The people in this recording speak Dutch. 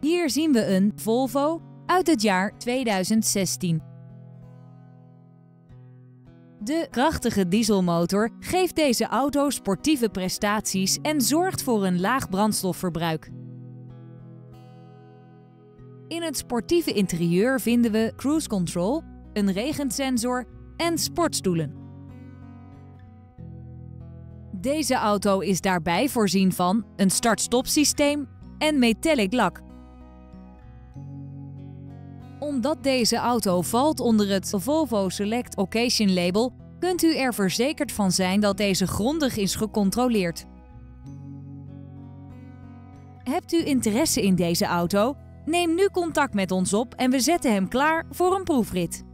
Hier zien we een Volvo uit het jaar 2016. De krachtige dieselmotor geeft deze auto sportieve prestaties en zorgt voor een laag brandstofverbruik. In het sportieve interieur vinden we cruise control, een regensensor en sportstoelen. Deze auto is daarbij voorzien van een start-stop systeem en metallic lak. Omdat deze auto valt onder het Volvo Select Occasion label, kunt u er verzekerd van zijn dat deze grondig is gecontroleerd. Hebt u interesse in deze auto? Neem nu contact met ons op en we zetten hem klaar voor een proefrit.